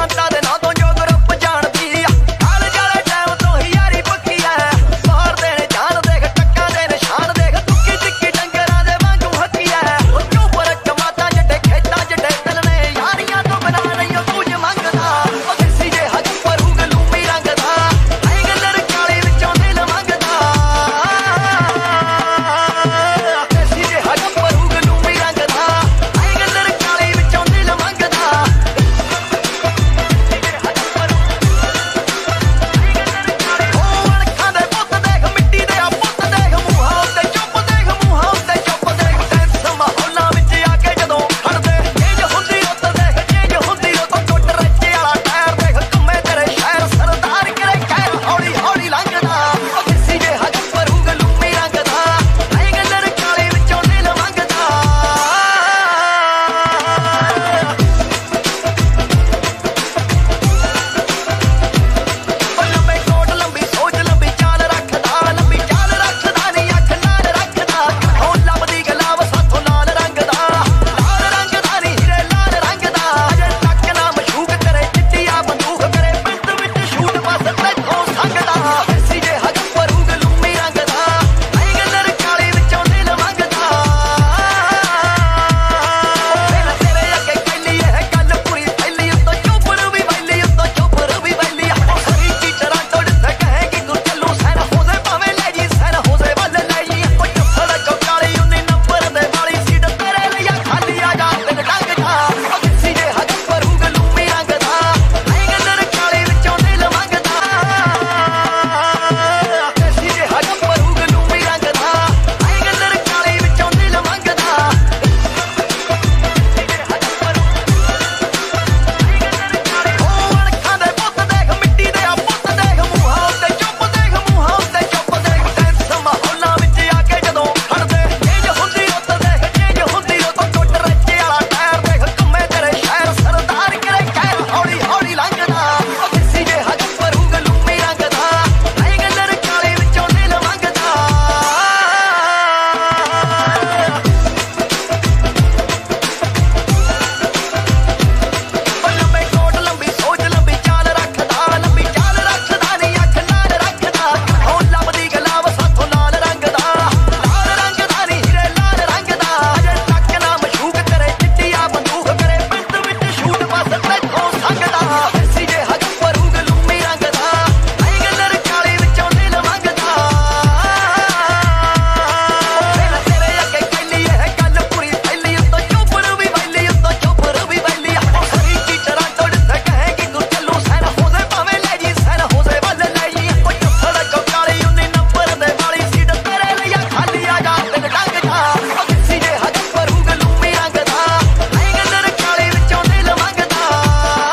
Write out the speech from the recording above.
cantada